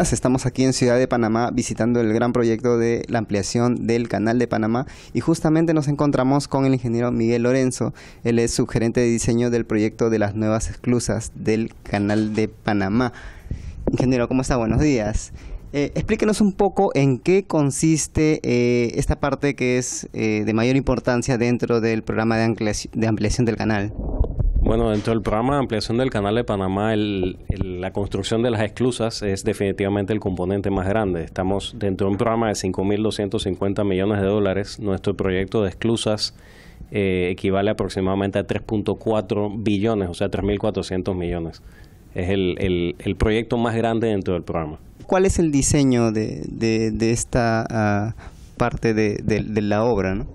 Días, estamos aquí en Ciudad de Panamá visitando el gran proyecto de la ampliación del canal de Panamá y justamente nos encontramos con el ingeniero Miguel Lorenzo, él es subgerente de diseño del proyecto de las nuevas esclusas del canal de Panamá. Ingeniero, ¿cómo está? Buenos días. Eh, explíquenos un poco en qué consiste eh, esta parte que es eh, de mayor importancia dentro del programa de, de ampliación del canal. Bueno, dentro del programa de ampliación del canal de Panamá, la construcción de las esclusas es definitivamente el componente más grande. Estamos dentro de un programa de 5.250 millones de dólares. Nuestro proyecto de esclusas eh, equivale aproximadamente a 3.4 billones, o sea, 3.400 millones. Es el, proyecto más grande dentro del programa. ¿Cuál es el diseño de, esta ah, parte de, la obra? ¿no?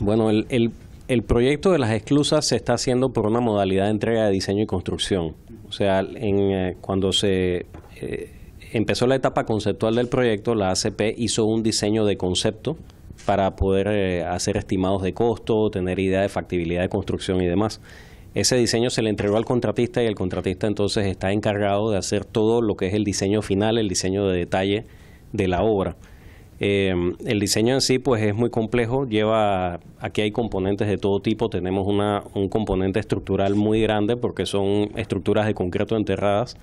Bueno, el, el proyecto de las esclusas se está haciendo por una modalidad de entrega de diseño y construcción. O sea, en, eh, cuando se eh, empezó la etapa conceptual del proyecto, la ACP hizo un diseño de concepto para poder eh, hacer estimados de costo, tener idea de factibilidad de construcción y demás. Ese diseño se le entregó al contratista y el contratista entonces está encargado de hacer todo lo que es el diseño final, el diseño de detalle de la obra. Eh, el diseño en sí pues es muy complejo, lleva, aquí hay componentes de todo tipo, tenemos una, un componente estructural muy grande porque son estructuras de concreto enterradas,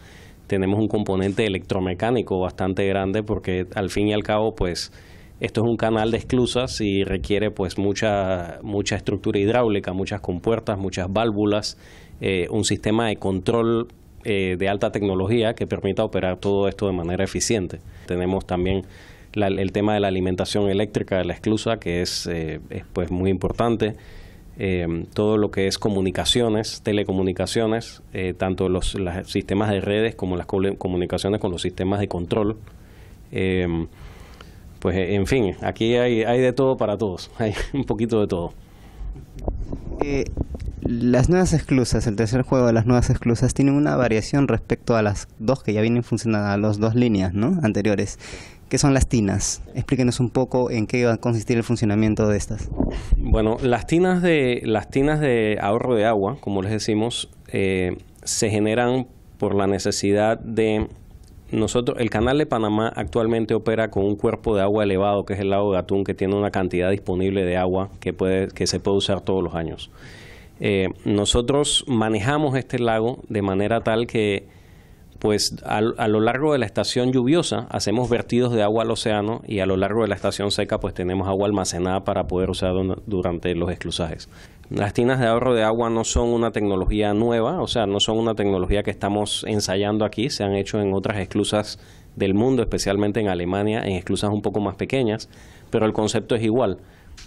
tenemos un componente electromecánico bastante grande porque al fin y al cabo pues esto es un canal de esclusas y requiere pues mucha, mucha estructura hidráulica, muchas compuertas, muchas válvulas, eh, un sistema de control eh, de alta tecnología que permita operar todo esto de manera eficiente. Tenemos también el tema de la alimentación eléctrica de la esclusa, que es, eh, pues muy importante. Eh, todo lo que es comunicaciones, telecomunicaciones, eh, tanto los, sistemas de redes como las comunicaciones con los sistemas de control. pues en fin, aquí hay, hay de todo para todos, hay un poquito de todo. las nuevas esclusas, el tercer juego de las nuevas esclusas, tienen una variación respecto a las dos que ya vienen funcionando, a las dos líneas ¿no? anteriores. ¿Qué son las tinas? Explíquenos un poco en qué va a consistir el funcionamiento de estas. Bueno, las tinas de, las tinas de ahorro de agua, como les decimos, eh, se generan por la necesidad de nosotros, el canal de Panamá actualmente opera con un cuerpo de agua elevado, que es el lago Gatún, que tiene una cantidad disponible de agua que, puede, que se puede usar todos los años. Eh, nosotros manejamos este lago de manera tal que pues a, lo largo de la estación lluviosa hacemos vertidos de agua al océano y a lo largo de la estación seca pues tenemos agua almacenada para poder usar durante los esclusajes. Las tinas de ahorro de agua no son una tecnología nueva, o sea, no son una tecnología que estamos ensayando aquí, se han hecho en otras esclusas del mundo, especialmente en Alemania, en esclusas un poco más pequeñas, pero el concepto es igual.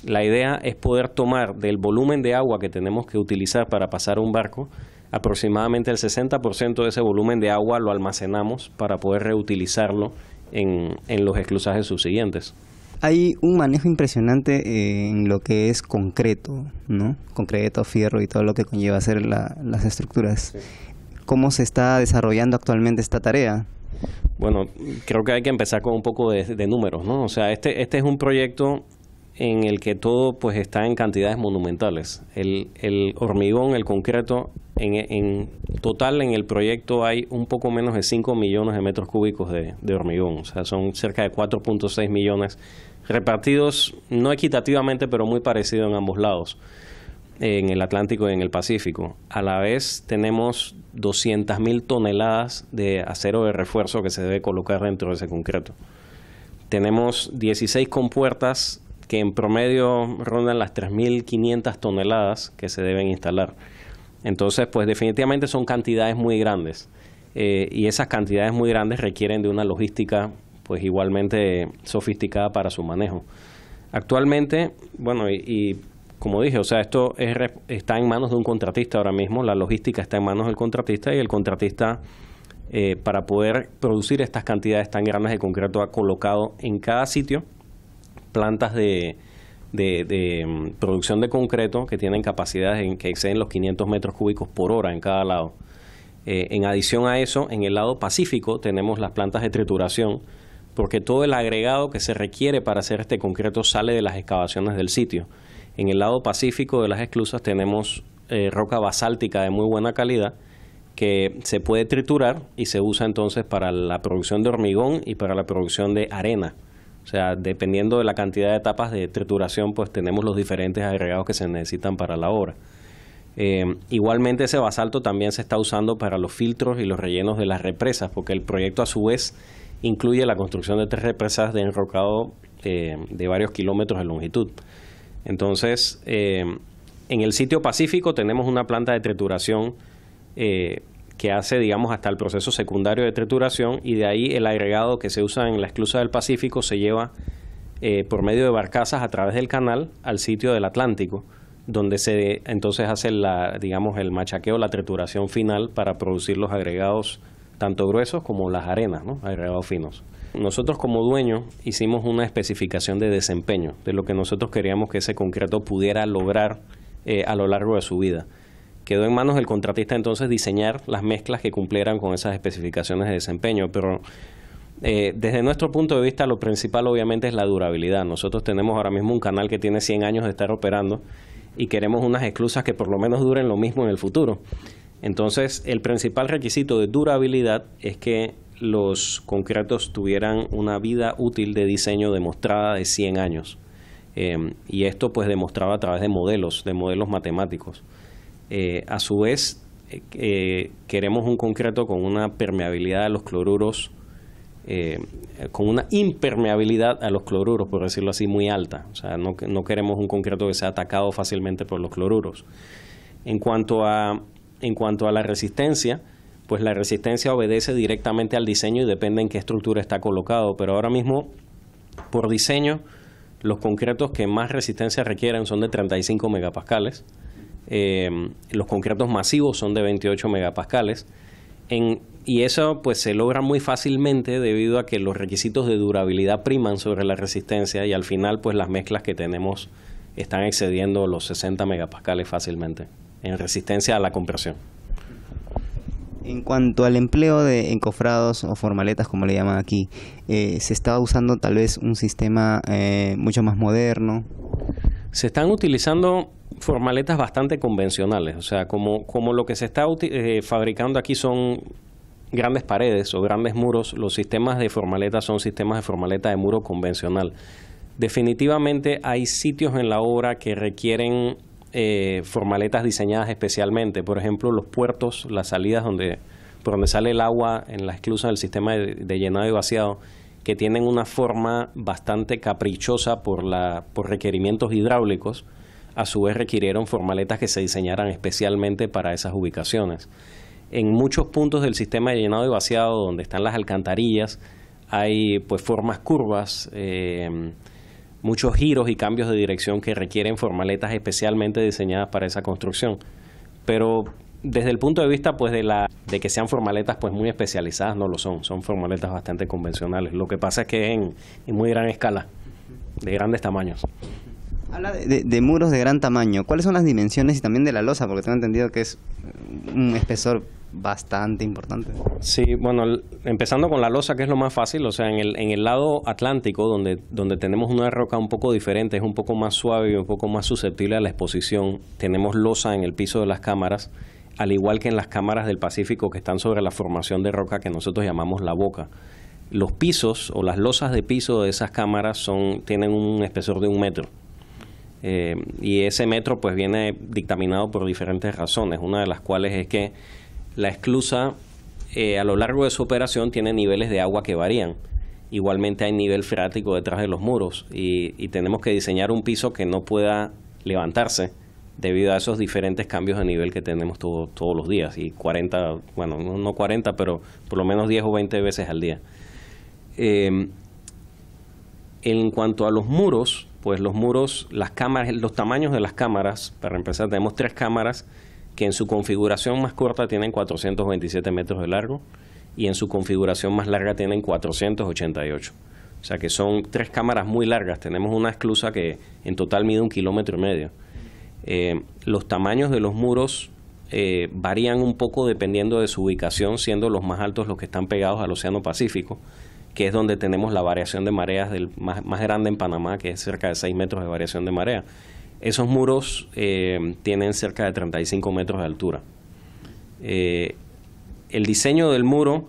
La idea es poder tomar del volumen de agua que tenemos que utilizar para pasar un barco, aproximadamente el 60% de ese volumen de agua lo almacenamos para poder reutilizarlo en, los esclusajes subsiguientes. Hay un manejo impresionante en lo que es concreto, ¿no? Concreto, fierro y todo lo que conlleva hacer las estructuras. ¿Cómo se está desarrollando actualmente esta tarea? Bueno, creo que hay que empezar con un poco de, de números, ¿no? O sea, este, este es un proyecto en el que todo pues está en cantidades monumentales. El, el hormigón, el concreto, en, total en el proyecto hay un poco menos de 5 millones de metros cúbicos de, de hormigón, o sea, son cerca de 4.6 millones repartidos no equitativamente, pero muy parecido en ambos lados, en el Atlántico y en el Pacífico. A la vez tenemos 200.000 toneladas de acero de refuerzo que se debe colocar dentro de ese concreto. Tenemos 16 compuertas que en promedio rondan las 3.500 toneladas que se deben instalar. Entonces, pues definitivamente son cantidades muy grandes eh, y esas cantidades muy grandes requieren de una logística pues igualmente sofisticada para su manejo. Actualmente, bueno, y, como dije, o sea, esto está en manos de un contratista ahora mismo, la logística está en manos del contratista y el contratista eh, para poder producir estas cantidades tan grandes de concreto ha colocado en cada sitio plantas de, de, mm, producción de concreto que tienen capacidades en, que exceden los 500 metros cúbicos por hora en cada lado. Eh, en adición a eso, en el lado pacífico tenemos las plantas de trituración, porque todo el agregado que se requiere para hacer este concreto sale de las excavaciones del sitio. En el lado pacífico de las esclusas tenemos eh, roca basáltica de muy buena calidad que se puede triturar y se usa entonces para la producción de hormigón y para la producción de arena. O sea, dependiendo de la cantidad de etapas de trituración, pues tenemos los diferentes agregados que se necesitan para la obra. Eh, igualmente ese basalto también se está usando para los filtros y los rellenos de las represas, porque el proyecto a su vez incluye la construcción de tres represas de enrocado eh, de varios kilómetros de longitud. Entonces, eh, en el sitio Pacífico tenemos una planta de trituración que hace, digamos, hasta el proceso secundario de trituración y de ahí el agregado que se usa en la esclusa del Pacífico se lleva por medio de barcazas a través del canal al sitio del Atlántico donde se entonces hace la, digamos, el machaqueo, la trituración final para producir los agregados tanto gruesos como las arenas, ¿no? agregados finos. Nosotros como dueño hicimos una especificación de desempeño de lo que nosotros queríamos que ese concreto pudiera lograr eh, a lo largo de su vida. Quedó en manos del contratista entonces diseñar las mezclas que cumplieran con esas especificaciones de desempeño, pero eh, desde nuestro punto de vista lo principal obviamente es la durabilidad. Nosotros tenemos ahora mismo un canal que tiene 100 años de estar operando y queremos unas esclusas que por lo menos duren lo mismo en el futuro. Entonces, el principal requisito de durabilidad es que los concretos tuvieran una vida útil de diseño demostrada de 100 años. Eh, y esto pues demostrado a través de modelos, de modelos matemáticos. Eh, a su vez, eh, queremos un concreto con una permeabilidad de los cloruros eh, con una impermeabilidad a los cloruros, por decirlo así, muy alta. O sea, no, no queremos un concreto que sea atacado fácilmente por los cloruros. En cuanto a, en cuanto a la resistencia, pues la resistencia obedece directamente al diseño y depende en qué estructura está colocado. Pero ahora mismo, por diseño, los concretos que más resistencia requieren son de 35 megapascales. Eh, los concretos masivos son de 28 megapascales. En, y eso pues se logra muy fácilmente debido a que los requisitos de durabilidad priman sobre la resistencia y al final pues las mezclas que tenemos están excediendo los 60 megapascales fácilmente en resistencia a la compresión. En cuanto al empleo de encofrados o formaletas, como le llaman aquí, eh, ¿se está usando tal vez un sistema eh, mucho más moderno? Se están utilizando formaletas bastante convencionales, o sea, como, como lo que se está eh, fabricando aquí son grandes paredes o grandes muros, los sistemas de formaleta son sistemas de formaleta de muro convencional. Definitivamente hay sitios en la obra que requieren eh, formaletas diseñadas especialmente, por ejemplo los puertos, las salidas donde por donde sale el agua en la esclusa del sistema de, llenado y vaciado, que tienen una forma bastante caprichosa por, la, por requerimientos hidráulicos, a su vez requirieron formaletas que se diseñaran especialmente para esas ubicaciones en muchos puntos del sistema de llenado y vaciado donde están las alcantarillas hay pues formas curvas, eh, muchos giros y cambios de dirección que requieren formaletas especialmente diseñadas para esa construcción. Pero desde el punto de vista pues de la de que sean formaletas pues muy especializadas no lo son, son formaletas bastante convencionales. Lo que pasa es que en muy gran escala, de grandes tamaños. Habla de, muros de gran tamaño. ¿Cuáles son las dimensiones y también de la losa? Porque tengo entendido que es un espesor bastante importante. Sí, bueno, empezando con la losa, que es lo más fácil, o sea, en el, en el lado atlántico, donde, donde tenemos una roca un poco diferente, es un poco más suave y un poco más susceptible a la exposición, tenemos losa en el piso de las cámaras, al igual que en las cámaras del Pacífico que están sobre la formación de roca que nosotros llamamos la boca. Los pisos o las losas de piso de esas cámaras son, tienen un espesor de un metro eh, y ese metro pues viene dictaminado por diferentes razones, una de las cuales es que la esclusa eh, a lo largo de su operación tiene niveles de agua que varían. Igualmente hay nivel freático detrás de los muros y, tenemos que diseñar un piso que no pueda levantarse debido a esos diferentes cambios de nivel que tenemos todos los días y 40, bueno, no 40, pero por lo menos 10 o 20 veces al día. Eh, en cuanto a los muros, pues los muros, las cámaras, los tamaños de las cámaras, para empezar, tenemos tres cámaras que en su configuración más corta tienen 427 metros de largo y en su configuración más larga tienen 488. O sea que son tres cámaras muy largas. Tenemos una esclusa que en total mide un kilómetro y medio. Eh, los tamaños de los muros eh, varían un poco dependiendo de su ubicación, siendo los más altos los que están pegados al Océano Pacífico que es donde tenemos la variación de mareas del más, grande en Panamá, que es cerca de 6 metros de variación de marea. Esos muros eh, tienen cerca de 35 metros de altura. Eh, el diseño del muro,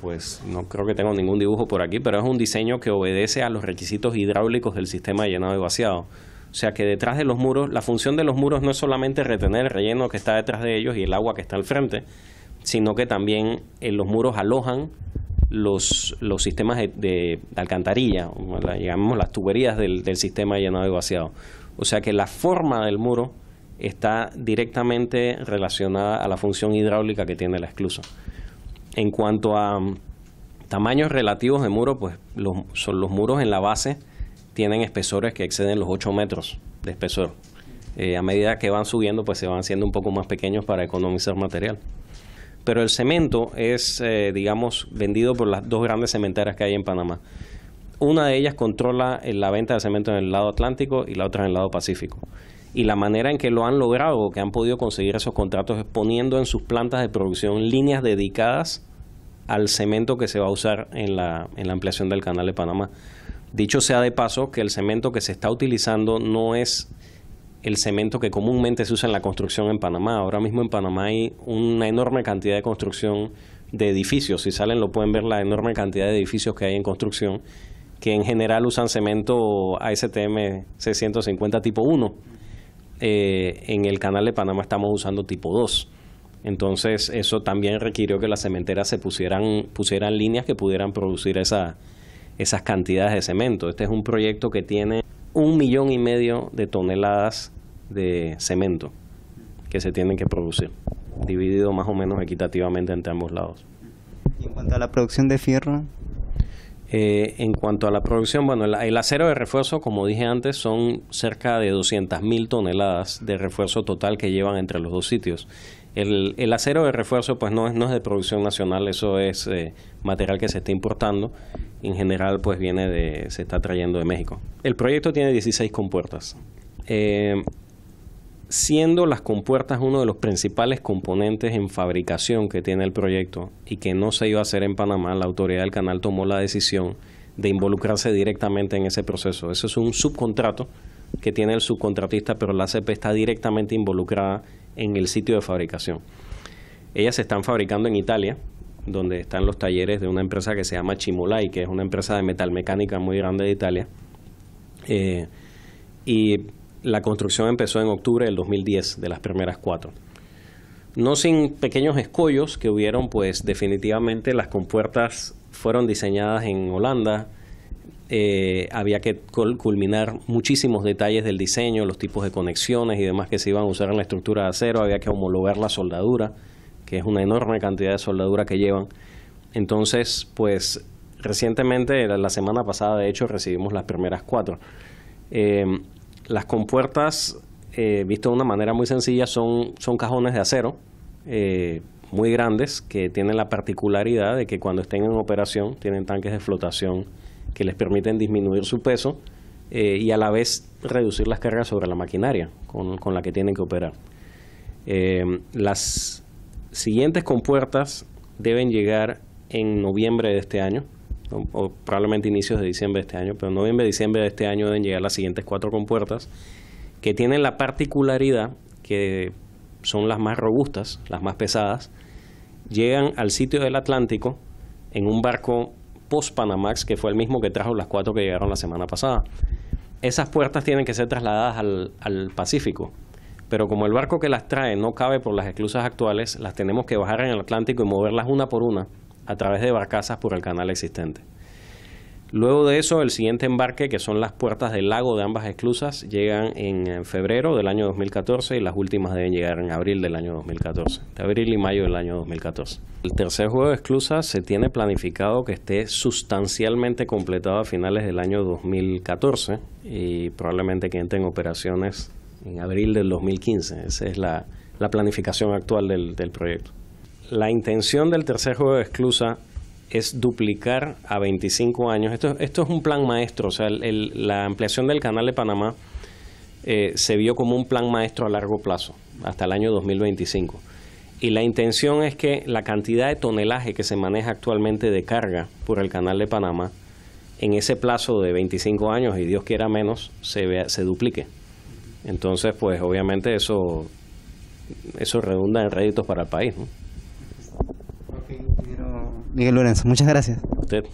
pues no creo que tenga ningún dibujo por aquí, pero es un diseño que obedece a los requisitos hidráulicos del sistema de llenado y vaciado. O sea que detrás de los muros, la función de los muros no es solamente retener el relleno que está detrás de ellos y el agua que está al frente, sino que también eh, los muros alojan los, los sistemas de, alcantarilla, llamamos las tuberías del, del sistema de llenado y vaciado. O sea que la forma del muro está directamente relacionada a la función hidráulica que tiene la esclusa. En cuanto a mm, tamaños relativos de muro, pues los, son los muros en la base tienen espesores que exceden los 8 metros de espesor. Eh, a medida que van subiendo, pues se van haciendo un poco más pequeños para economizar material. Pero el cemento es, eh, digamos, vendido por las dos grandes cementeras que hay en Panamá. Una de ellas controla eh, la venta de cemento en el lado Atlántico y la otra en el lado Pacífico. Y la manera en que lo han logrado, que han podido conseguir esos contratos, es poniendo en sus plantas de producción líneas dedicadas al cemento que se va a usar en la, en la ampliación del canal de Panamá. Dicho sea de paso que el cemento que se está utilizando no es el cemento que comúnmente se usa en la construcción en Panamá. Ahora mismo en Panamá hay una enorme cantidad de construcción de edificios. Si salen lo pueden ver la enorme cantidad de edificios que hay en construcción que en general usan cemento ASTM 650 tipo 1. Eh, en el canal de Panamá estamos usando tipo 2. Entonces eso también requirió que las cementeras se pusieran, pusieran líneas que pudieran producir esa, esas cantidades de cemento. Este es un proyecto que tiene un millón y medio de toneladas de cemento que se tienen que producir, dividido más o menos equitativamente entre ambos lados. ¿Y en cuanto a la producción de fierro? Eh, en cuanto a la producción, bueno, el, acero de refuerzo, como dije antes, son cerca de 200.000 toneladas de refuerzo total que llevan entre los dos sitios. El, el acero de refuerzo, pues no es, no es de producción nacional, eso es eh, material que se está importando en general pues viene de, se está trayendo de México. El proyecto tiene 16 compuertas. Eh, siendo las compuertas uno de los principales componentes en fabricación que tiene el proyecto y que no se iba a hacer en Panamá, la autoridad del canal tomó la decisión de involucrarse directamente en ese proceso. Eso es un subcontrato que tiene el subcontratista, pero la ACP está directamente involucrada en el sitio de fabricación. Ellas se están fabricando en Italia, donde están los talleres de una empresa que se llama Chimolai, que es una empresa de metalmecánica muy grande de Italia. Eh, y la construcción empezó en octubre del 2010, de las primeras cuatro. No sin pequeños escollos que hubieron, pues definitivamente las compuertas fueron diseñadas en Holanda. Eh, había que culminar muchísimos detalles del diseño, los tipos de conexiones y demás que se iban a usar en la estructura de acero. Había que homologar la soldadura que es una enorme cantidad de soldadura que llevan. Entonces, pues recientemente, la semana pasada, de hecho, recibimos las primeras cuatro. Eh, las compuertas, eh, visto de una manera muy sencilla, son, son cajones de acero eh, muy grandes que tienen la particularidad de que cuando estén en operación tienen tanques de flotación que les permiten disminuir su peso y a la vez reducir las cargas sobre la maquinaria con, con la que tienen que operar. las siguientes compuertas deben llegar en noviembre de este año, o, probablemente inicios de diciembre de este año, pero en noviembre, diciembre de este año deben llegar las siguientes cuatro compuertas, que tienen la particularidad que son las más robustas, las más pesadas, llegan al sitio del Atlántico en un barco post-Panamax, que fue el mismo que trajo las cuatro que llegaron la semana pasada. Esas puertas tienen que ser trasladadas al, al Pacífico pero como el barco que las trae no cabe por las esclusas actuales, las tenemos que bajar en el Atlántico y moverlas una por una a través de barcazas por el canal existente. Luego de eso, el siguiente embarque, que son las puertas del lago de ambas esclusas, llegan en febrero del año 2014 y las últimas deben llegar en abril del año 2014, de abril y mayo del año 2014. El tercer juego de esclusas se tiene planificado que esté sustancialmente completado a finales del año 2014 y probablemente que entre en operaciones en abril del 2015. Esa es la, planificación actual del, proyecto. La intención del tercer juego de esclusa es duplicar a 25 años. Esto, esto es un plan maestro, o sea, la ampliación del canal de Panamá eh, se vio como un plan maestro a largo plazo, hasta el año 2025. Y la intención es que la cantidad de tonelaje que se maneja actualmente de carga por el canal de Panamá, en ese plazo de 25 años, y Dios quiera menos, se, vea, se duplique. Entonces, pues obviamente eso, eso redunda en réditos para el país. Miguel Lorenzo, muchas gracias. Usted.